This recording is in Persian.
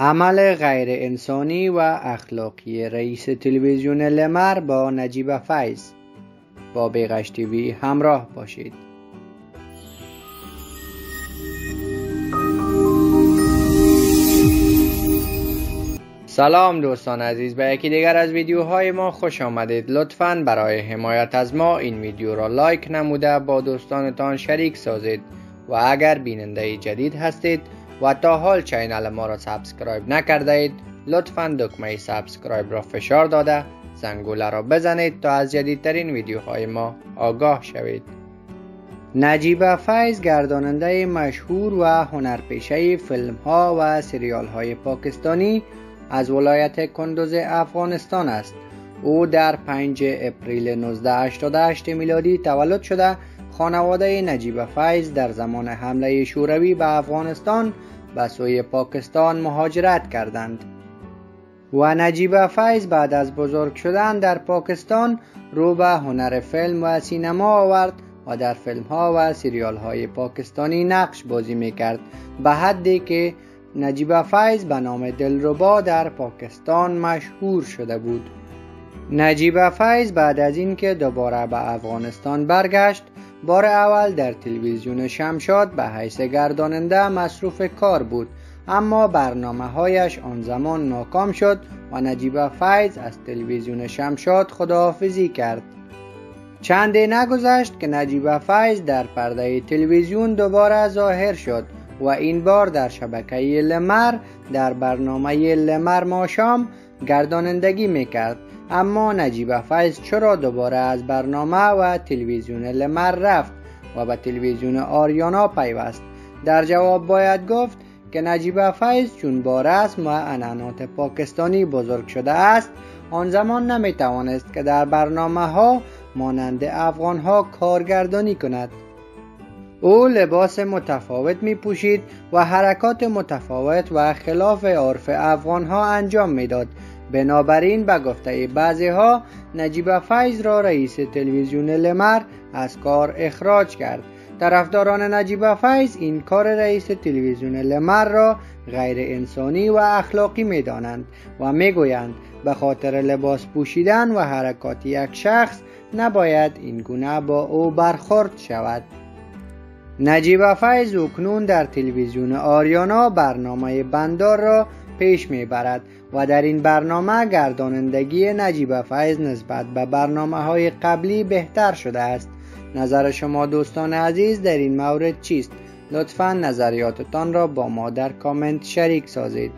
عمل غیر انسانی و اخلاقی رئیس تلویزیون لمر با نجیب فیض. با بیغش تیوی همراه باشید. سلام دوستان عزیز به یکی دیگر از ویدیوهای ما خوش آمدید. لطفا برای حمایت از ما این ویدیو را لایک نموده با دوستانتان شریک سازید. و اگر بیننده جدید هستید و تا حال channel ما را subscribe نکرده اید لطفا دکمه subscribe را فشار داده زنگوله را بزنید تا از جدیدترین ویدیوهای ما آگاه شوید. نجیب فیض گرداننده مشهور و هنرپیشه فیلم ها و سریال های پاکستانی از ولایت کندوز افغانستان است. او در 5 اپریل 1988 میلادی تولد شده خانواده نجیب فیض در زمان حمله شوروی به افغانستان به سوی پاکستان مهاجرت کردند. و نجیب فیض بعد از بزرگ شدن در پاکستان رو به هنر فیلم و سینما آورد و در فیلم ها و سریال های پاکستانی نقش بازی می کرد به حدی که نجیب فیض به نام دلربا در پاکستان مشهور شده بود. نجیب فیض بعد از اینکه دوباره به افغانستان برگشت بار اول در تلویزیون شمشاد به حیث گرداننده مصروف کار بود اما برنامه هایش آن زمان ناکام شد و نجیب فیض از تلویزیون شمشاد خداحافظی کرد. چندی نگذشت که نجیب فیض در پرده تلویزیون دوباره ظاهر شد و این بار در شبکه لمر در برنامه لمر ماشام گردانندگی می‌کرد. اما نجیب فیض چرا دوباره از برنامه و تلویزیون لمر رفت و به تلویزیون آریانا پیوست؟ در جواب باید گفت که نجیب فیض چون با رسم و انانات پاکستانی بزرگ شده است آن زمان نمی توانست که در برنامه ها مانند افغان ها کارگردانی کند. او لباس متفاوت می پوشید و حرکات متفاوت و خلاف عرف افغان ها انجام می‌داد. بنابراین به گفته بعضی ها نجیب فیض را رئیس تلویزیون لمر از کار اخراج کرد. طرفداران نجیب فیض این کار رئیس تلویزیون لمر را غیر انسانی و اخلاقی می دانند و می گویند به خاطر لباس پوشیدن و حرکات یک شخص نباید این گونه با او برخورد شود. نجیب فیض اکنون در تلویزیون آریانا برنامه بندار را پیش می‌برد و در این برنامه گردانندگی نجیب فیض نسبت به برنامه های قبلی بهتر شده است نظر شما دوستان عزیز در این مورد چیست؟ لطفا نظریاتتان را با ما در کامنت شریک سازید